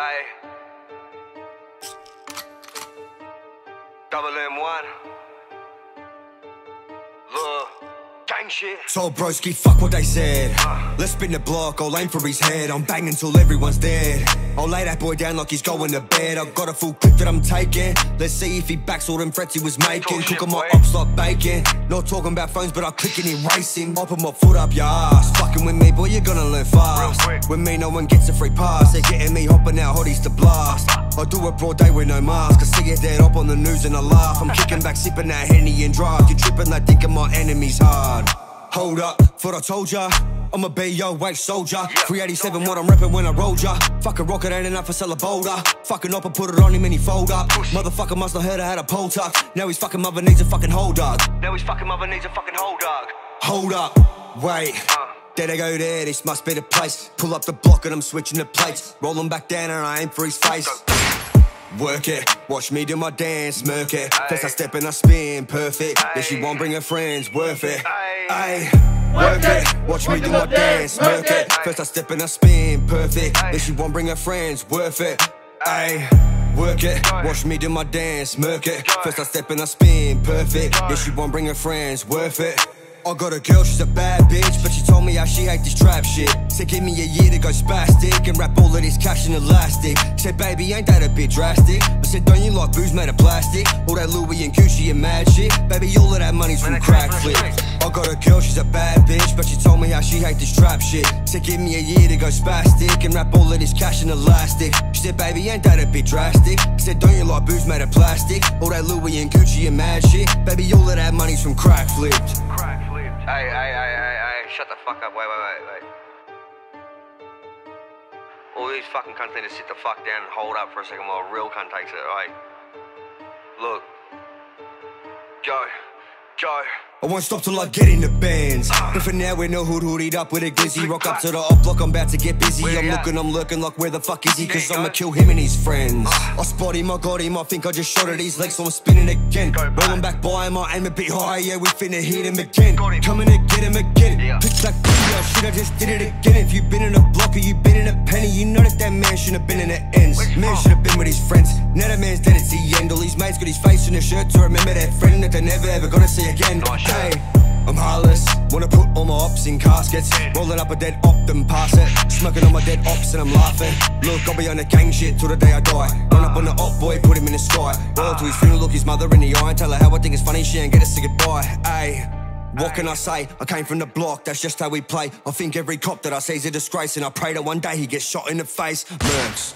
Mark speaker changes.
Speaker 1: Aye. Double M1. Look. Gang shit.
Speaker 2: Told broski, fuck what they said. Let's spin the block, I'll aim for his head. I'm banging till everyone's dead. I'll lay that boy down like he's going to bed. I've got a full clip that I'm taking. Let's see if he backs all them threats he was making.
Speaker 1: Talk
Speaker 2: Cooking my ops like bacon. Not talking about phones, but I click and erasing. I put my foot up your ass. Fucking with me, boy, you're gonna learn fast. With me, no one gets a free pass. They're getting me hopping out hotties to blast. I do it broad day with no mask. I see it dead up on the news and I laugh. I'm kicking back, sipping that henny and draft. You tripping like thinking my enemy's hard. Hold up, thought I told ya. I'm a BO wage soldier. 387 what I'm repping when I rolled ya. Fucking rocket ain't enough to sell a boulder. Fucking up and put it on him and he fold up. Motherfucker must have heard I had a pole tuck. Now his fucking mother needs a fucking hold dog.
Speaker 1: Now his fucking mother needs a fucking hold dog.
Speaker 2: Hold up, wait. There I go there, this must be the place. Pull up the block and I'm switching the plates. Rolling back down and I aim for his face. Work it, watch me do my dance, smirk it. First I step and I spin, perfect. Then she won't bring her friends, worth it. Ayy, work it, watch me do my dance, smirk it. First I step and I spin, perfect. Then she won't bring her friends, worth it. Ayy, work it, watch me do my dance, smirk it. First I step and I spin, perfect. Then she won't bring her friends, worth it. I got a girl, she's a bad bitch, but she told me how she hate this trap shit. Said give me a year to go spastic and wrap all of this cash in elastic. Said baby, ain't that a bit drastic? I said don't you like booze made of plastic? All that Louis and Gucci and mad shit. Baby, all of that money's from crack flips. I got a girl, she's a bad bitch, but she told me how she hate this trap shit. Said give me a year to go spastic and wrap all of this cash in elastic. She said baby, ain't that a bit drastic? Said don't you like booze made of plastic? All that Louis and Gucci and mad shit. Baby, all of that money's from crack flipped.
Speaker 1: Hey, hey, hey, hey. Shut the fuck up. Wait, wait, wait, wait. All these fucking cunts need to sit the fuck down and hold up for a second while a real cunt takes it, right? Look. Joe. Joe.
Speaker 2: I won't stop till I get in the bands. But for now, we're no hood hoodied up with a glizzy. Rock up to the up block, I'm about to get busy.
Speaker 1: Where
Speaker 2: I'm
Speaker 1: at?
Speaker 2: looking, I'm lurking like where the fuck is he? Cause I'ma kill him and his friends. I spot him, I got him, I think I just shot at his legs, so I'm spinning again.
Speaker 1: Back.
Speaker 2: Rolling back by him, I aim a bit higher, yeah, we finna hit him again.
Speaker 1: Him.
Speaker 2: Coming to get him again.
Speaker 1: Yeah.
Speaker 2: Pitch like yeah, shit, I just did it again. If you been in a block or you been in a penny, you know that that man shouldn't have been in the ends. Man should have been with his friends. Now that man's dead, it's the end. All his mates got his face in a shirt to remember that friend that they're never ever gonna see again.
Speaker 1: Nice.
Speaker 2: Hey. I'm heartless, wanna put all my ops in caskets. Rolling up a dead op, then pass it. Smoking on my dead ops and I'm laughing. Look, I'll be on the gang shit till the day I die. Run up on the op boy, put him in the sky. Roll to his funeral, look his mother in the eye. and Tell her how I think it's funny, she ain't get to say goodbye. Ayy. What can I say? I came from the block, that's just how we play. I think every cop that I see is a disgrace, and I pray that one day he gets shot in the face. Merks.